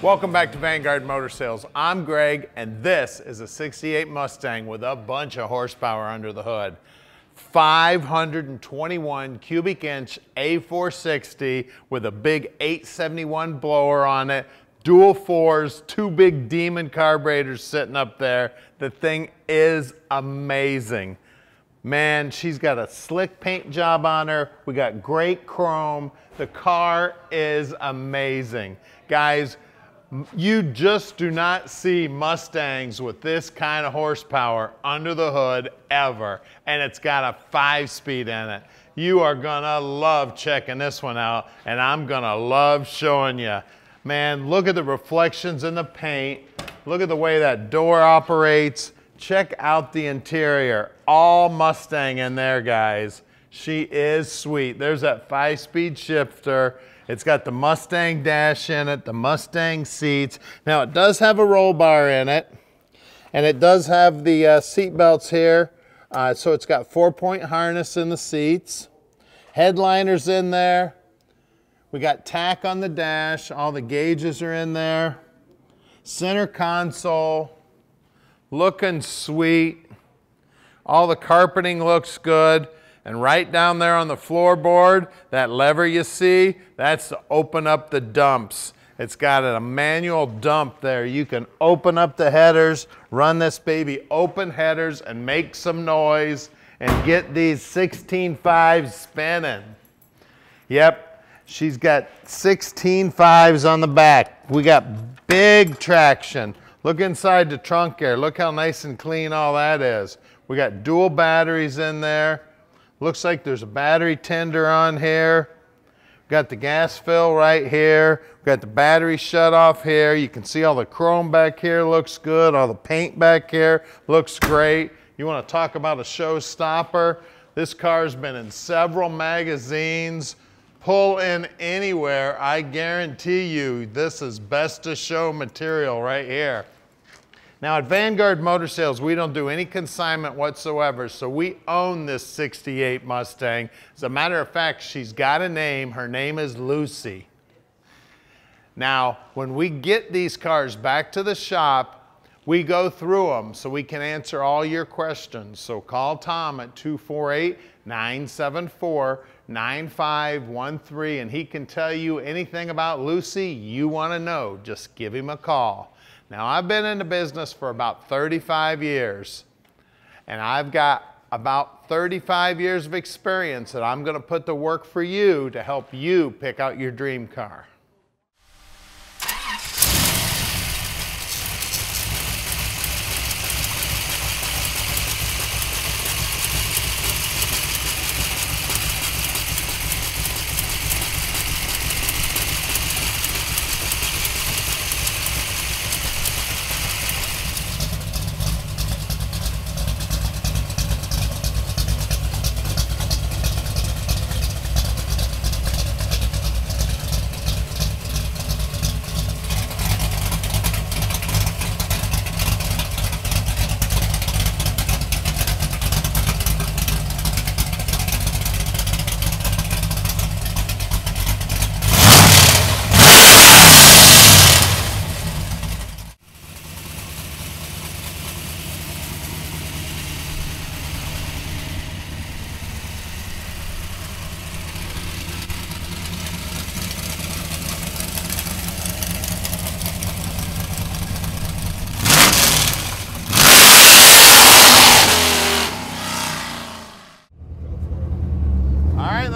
Welcome back to Vanguard Motor Sales. I'm Greg, and this is a 68 Mustang with a bunch of horsepower under the hood. 521 cubic inch A460 with a big 871 blower on it, dual fours, two big demon carburetors sitting up there. The thing is amazing. Man, she's got a slick paint job on her. We got great chrome. The car is amazing. Guys, you just do not see Mustangs with this kind of horsepower under the hood ever, and it's got a five speed in it. You are gonna love checking this one out, and I'm gonna love showing you. Man, look at the reflections in the paint. Look at the way that door operates. Check out the interior. All Mustang in there, guys. She is sweet. There's that five speed shifter. It's got the Mustang dash in it, the Mustang seats. Now it does have a roll bar in it, and it does have the uh, seat belts here. Uh, so it's got four point harness in the seats. Headliners in there. We got tack on the dash. All the gauges are in there. Center console. Looking sweet. All the carpeting looks good. And right down there on the floorboard, that lever you see, that's to open up the dumps. It's got a manual dump there. You can open up the headers, run this baby open headers and make some noise and get these 16.5s spinning. Yep, she's got 16.5s on the back. We got big traction. Look inside the trunk there. Look how nice and clean all that is. We got dual batteries in there. Looks like there's a battery tender on here. Got the gas fill right here. Got the battery shut off here. You can see all the chrome back here looks good. All the paint back here looks great. You want to talk about a showstopper? This car's been in several magazines. Pull in anywhere. I guarantee you this is best to show material right here. Now at Vanguard Motor Sales, we don't do any consignment whatsoever, so we own this 68 Mustang. As a matter of fact, she's got a name. Her name is Lucy. Now, when we get these cars back to the shop, we go through them so we can answer all your questions. So call Tom at 248-974-9513 and he can tell you anything about Lucy you want to know. Just give him a call. Now, I've been in the business for about 35 years, and I've got about 35 years of experience that I'm going to put to work for you to help you pick out your dream car.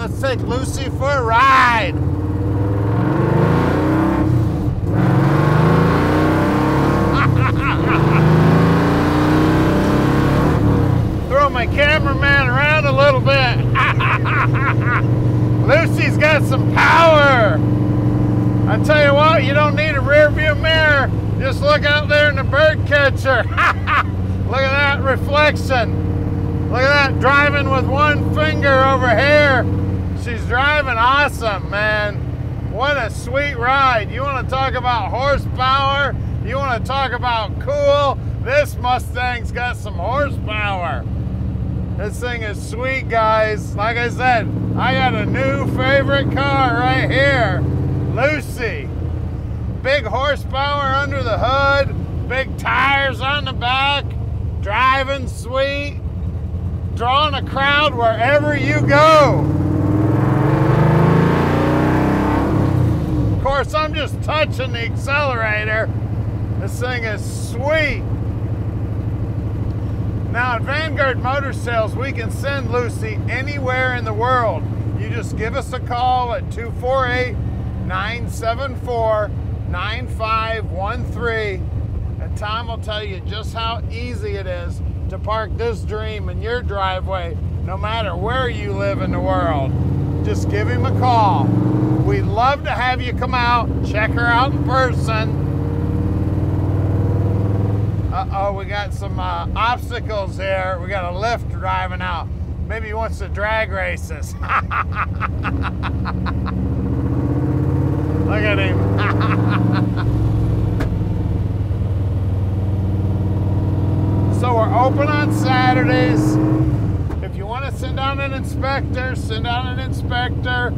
let's take Lucy for a ride. Throw my cameraman around a little bit. Lucy's got some power. I tell you what, you don't need a rear view mirror. Just look out there in the bird catcher. look at that reflection. Look at that, driving with one finger over here. She's driving awesome, man. What a sweet ride. You want to talk about horsepower? You want to talk about cool? This Mustang's got some horsepower. This thing is sweet, guys. Like I said, I got a new favorite car right here. Lucy. Big horsepower under the hood, big tires on the back, driving sweet, drawing a crowd wherever you go. Of course, I'm just touching the accelerator. This thing is sweet. Now at Vanguard Motor Sales, we can send Lucy anywhere in the world. You just give us a call at 248 974 9513 and Tom will tell you just how easy it is to park this dream in your driveway no matter where you live in the world. Just give him a call. We'd love to have you come out, check her out in person uh-oh, we got some uh, obstacles here. We got a lift driving out. Maybe he wants to drag races. Look at him. so we're open on Saturdays. If you want to send out an inspector, send out an inspector.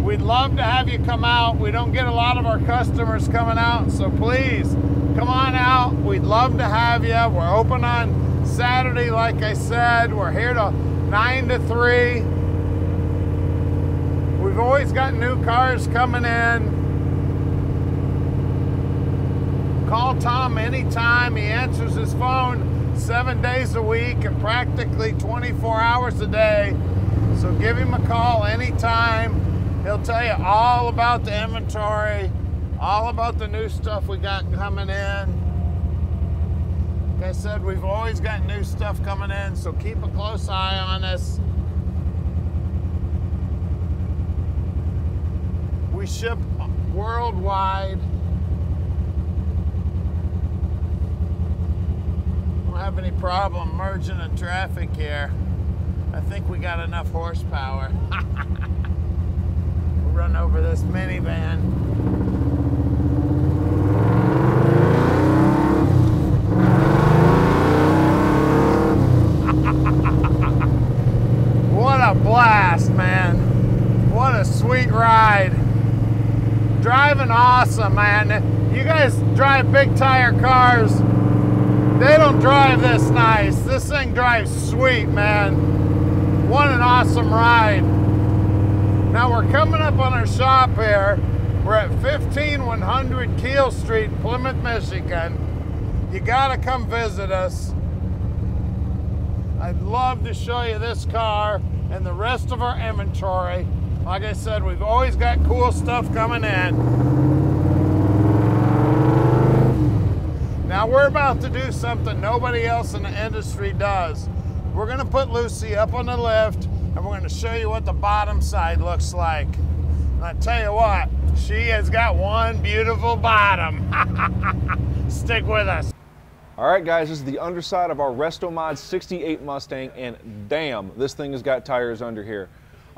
We'd love to have you come out. We don't get a lot of our customers coming out, so please come on out. We'd love to have you. We're open on Saturday, like I said. We're here to 9 to 3. We've always got new cars coming in. Call Tom anytime. He answers his phone seven days a week and practically 24 hours a day. So give him a call anytime. He'll tell you all about the inventory all about the new stuff we got coming in. Like I said, we've always got new stuff coming in, so keep a close eye on us. We ship worldwide. Don't have any problem merging in traffic here. I think we got enough horsepower. we'll run over this minivan. blast, man. What a sweet ride. Driving awesome, man. You guys drive big tire cars. They don't drive this nice. This thing drives sweet, man. What an awesome ride. Now we're coming up on our shop here. We're at 15100 Keel Street, Plymouth, Michigan. You gotta come visit us. I'd love to show you this car and the rest of our inventory. Like I said, we've always got cool stuff coming in. Now we're about to do something nobody else in the industry does. We're gonna put Lucy up on the lift and we're gonna show you what the bottom side looks like. And I tell you what, she has got one beautiful bottom. Stick with us. All right, guys, this is the underside of our Restomod 68 Mustang, and damn, this thing has got tires under here.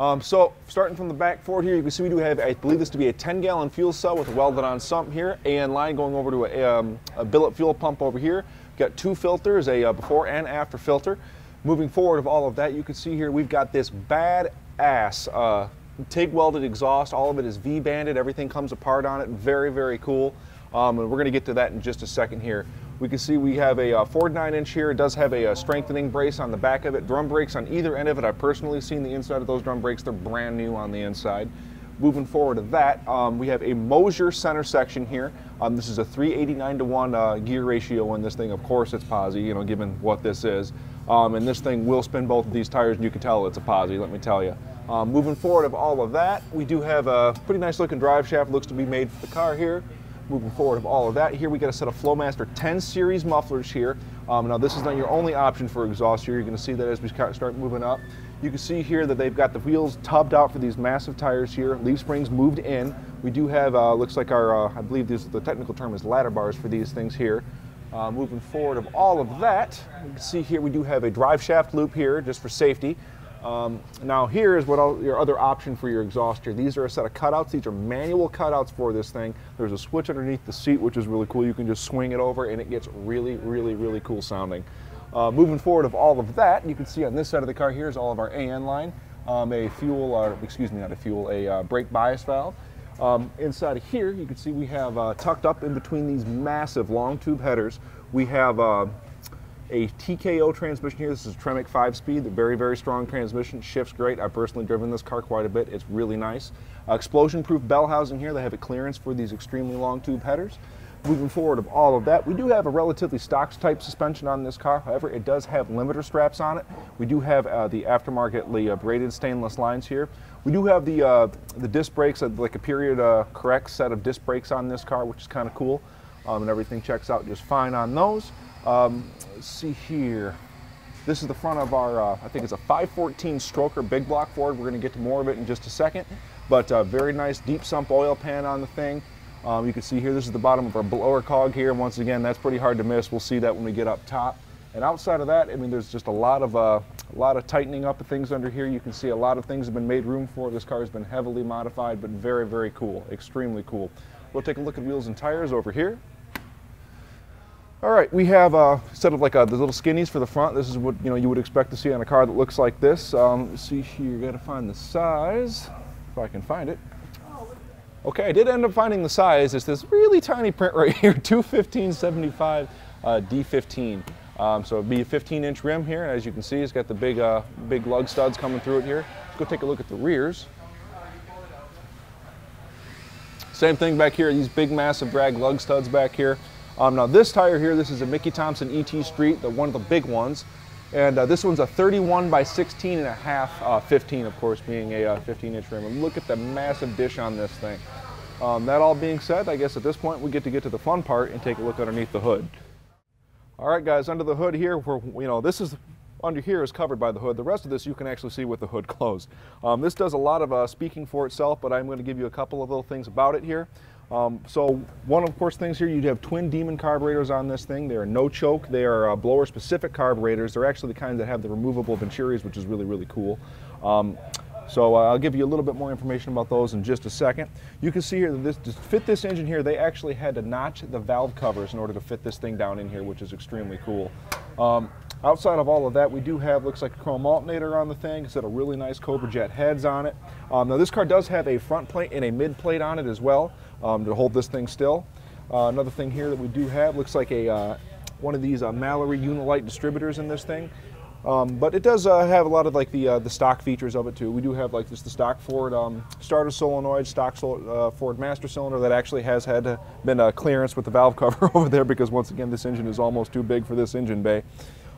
Um, so, starting from the back forward here, you can see we do have, I believe this to be a 10-gallon fuel cell with a welded-on sump here, and line going over to a, um, a billet fuel pump over here. Got two filters, a uh, before and after filter. Moving forward of all of that, you can see here we've got this bad-ass uh, TIG welded exhaust. All of it is V-banded. Everything comes apart on it. Very, very cool. Um, and we're going to get to that in just a second here. We can see we have a uh, 49 inch here. It does have a, a, uh, strengthening brace on the back of it. Drum brakes on either end of it. I've personally seen the inside of those drum brakes. They're brand new on the inside. Moving forward to that, um, we have a Moser center section here. Um, this is a 389 to 1 uh, gear ratio in this thing. Of course it's posi, you know, given what this is. Um, and this thing will spin both of these tires and you can tell it's a posi, let me tell you. Um, moving forward of all of that, we do have a pretty nice looking drive shaft. Looks to be made for the car here moving forward of all of that. Here we got a set of Flowmaster 10 series mufflers here. Um, now this is not your only option for exhaust here. You're going to see that as we start moving up. You can see here that they've got the wheels tubbed out for these massive tires here. Leaf springs moved in. We do have, uh, looks like our, uh, I believe this, the technical term is ladder bars for these things here. Uh, moving forward of all of that, you can see here we do have a drive shaft loop here just for safety. Um, now here is what I'll, your other option for your exhaust here. These are a set of cutouts. These are manual cutouts for this thing. There's a switch underneath the seat, which is really cool. You can just swing it over and it gets really, really, really cool sounding. Uh, moving forward of all of that, you can see on this side of the car here is all of our AN line, um, a fuel, uh, excuse me, not a fuel, a uh, brake bias valve. Um, inside of here, you can see we have uh, tucked up in between these massive long tube headers, we have uh, a TKO transmission here. This is a Tremec 5-speed, very, very strong transmission. Shifts great. I've personally driven this car quite a bit. It's really nice. Uh, explosion-proof bell housing here. They have a clearance for these extremely long tube headers. Moving forward of all of that, we do have a relatively stock type suspension on this car. However, it does have limiter straps on it. We do have uh, the aftermarketly uh, braided stainless lines here. We do have the uh, the disc brakes, uh, like a period uh, correct set of disc brakes on this car, which is kind of cool. Um, and everything checks out just fine on those. Um, let's see here. This is the front of our, uh, I think it's a 514 stroker big block Ford. We're going to get to more of it in just a second. But very nice deep sump oil pan on the thing. Um, you can see here, this is the bottom of our blower cog here. Once again, that's pretty hard to miss. We'll see that when we get up top. And outside of that, I mean, there's just a lot of uh, a lot of tightening up of things under here. You can see a lot of things have been made room for. This car has been heavily modified, but very, very cool, extremely cool. We'll take a look at wheels and tires over here. All right, we have a set of like uh, the little skinnies for the front. This is what you know you would expect to see on a car that looks like this. Um, see here, you got to find the size, if I can find it. Okay, I did end up finding the size. It's this really tiny print right here, 21575 uh, D15. Um, so it'd be a 15 inch rim here. And As you can see, it's got the big, uh, big lug studs coming through it here. Let's go take a look at the rears. Same thing back here, these big massive drag lug studs back here. Um, now this tire here, this is a Mickey Thompson ET Street, the one of the big ones. And uh, this one's a 31 by 16 and a half, uh, 15 of course being a uh, 15 inch rim. And look at the massive dish on this thing. Um, that all being said, I guess at this point we get to get to the fun part and take a look underneath the hood. All right guys, under the hood here, where, you know, this is under here is covered by the hood. The rest of this you can actually see with the hood closed. Um, this does a lot of uh, speaking for itself, but I'm going to give you a couple of little things about it here. Um, so one of course things here, you'd have twin Demon carburetors on this thing. They are no choke. They are uh, blower specific carburetors. They're actually the kind that have the removable Venturis, which is really, really cool. Um, so uh, I'll give you a little bit more information about those in just a second. You can see here that this, to fit this engine here, they actually had to notch the valve covers in order to fit this thing down in here, which is extremely cool. Um, outside of all of that, we do have, looks like a chrome alternator on the thing. It's got a really nice Cobra Jet heads on it. Um, now this car does have a front plate and a mid plate on it as well um, to hold this thing still. Uh, another thing here that we do have looks like a uh, one of these uh, Mallory Unilite distributors in this thing. Um, but it does uh, have a lot of like the uh, the stock features of it too. We do have like this the stock Ford um, starter solenoid, stock sol uh, Ford master cylinder that actually has had been a clearance with the valve cover over there because once again this engine is almost too big for this engine bay.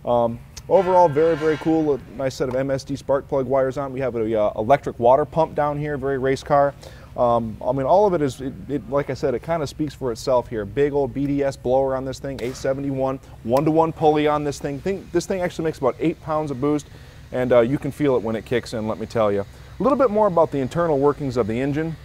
Um, overall, very very cool. A nice set of MSD spark plug wires on. We have an electric water pump down here, very race car. Um, I mean, all of it is, it, it, like I said, it kind of speaks for itself here. Big old BDS blower on this thing, 871, one-to-one pulley on this thing. thing. This thing actually makes about eight pounds of boost, and uh, you can feel it when it kicks in, let me tell you. A little bit more about the internal workings of the engine.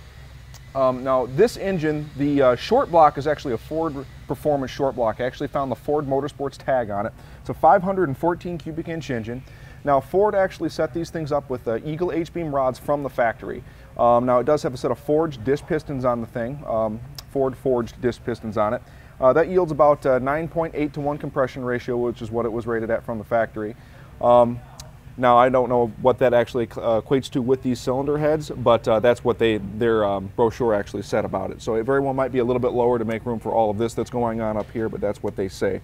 Um, now, this engine, the uh, short block is actually a Ford Performance short block. I actually found the Ford Motorsports tag on it. It's a 514 cubic inch engine. Now, Ford actually set these things up with uh, Eagle H-beam rods from the factory. Um, now it does have a set of forged disc pistons on the thing, um, Ford forged disc pistons on it. Uh, that yields about 9.8 uh, to 1 compression ratio, which is what it was rated at from the factory. Um, now I don't know what that actually uh, equates to with these cylinder heads, but uh, that's what they their um, brochure actually said about it. So it very well might be a little bit lower to make room for all of this that's going on up here, but that's what they say.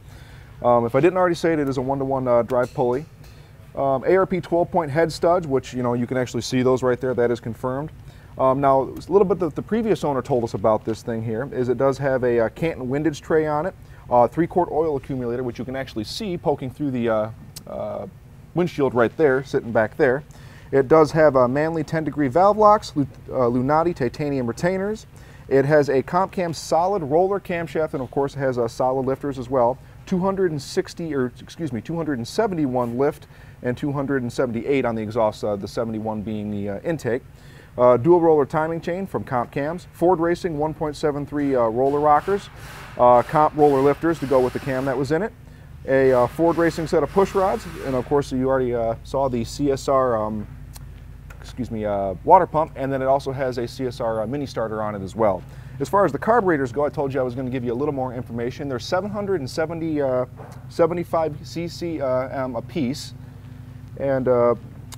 Um, if I didn't already say it, it is a one-to-one -one, uh, drive pulley. Um, ARP 12-point head studs, which you know you can actually see those right there. That is confirmed. Um, now, a little bit that the previous owner told us about this thing here is it does have a, uh, Canton windage tray on it, uh, three-quart oil accumulator, which you can actually see poking through the uh, uh, windshield right there, sitting back there. It does have a Manley 10-degree valve locks, uh, Lunati titanium retainers. It has a CompCam solid roller camshaft, and of course it has a solid lifters as well. 260, or excuse me, 271 lift and 278 on the exhaust, uh, the 71 being the uh, intake. Uh, dual roller timing chain from Comp Cams, Ford Racing 1.73 uh, roller rockers, uh, Comp roller lifters to go with the cam that was in it, a uh, Ford Racing set of push rods, and of course you already uh, saw the CSR, um, excuse me, uh, water pump, and then it also has a CSR mini starter on it as well. As far as the carburetors go, I told you I was going to give you a little more information. They're 770, 75 cc um, a piece, and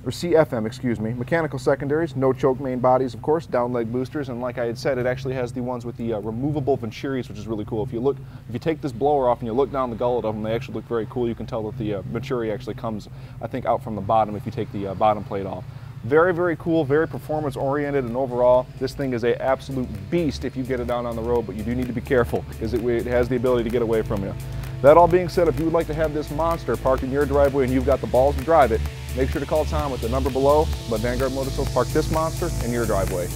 or CFM, excuse me. Mechanical secondaries, no choke main bodies, of course, down leg boosters, and like I had said, it actually has the ones with the uh, removable venturis, which is really cool. If you look, if you take this blower off and you look down the gullet of them, they actually look very cool. You can tell that the uh, venturi actually comes, I think, out from the bottom if you take the uh, bottom plate off. Very, very cool, very performance oriented, and overall, this thing is a absolute beast if you get it down on the road, but you do need to be careful because it, it has the ability to get away from you. That all being said, if you would like to have this monster parked in your driveway and you've got the balls to drive it, make sure to call Tom with the number below. But Vanguard Motorsports park this monster in your driveway.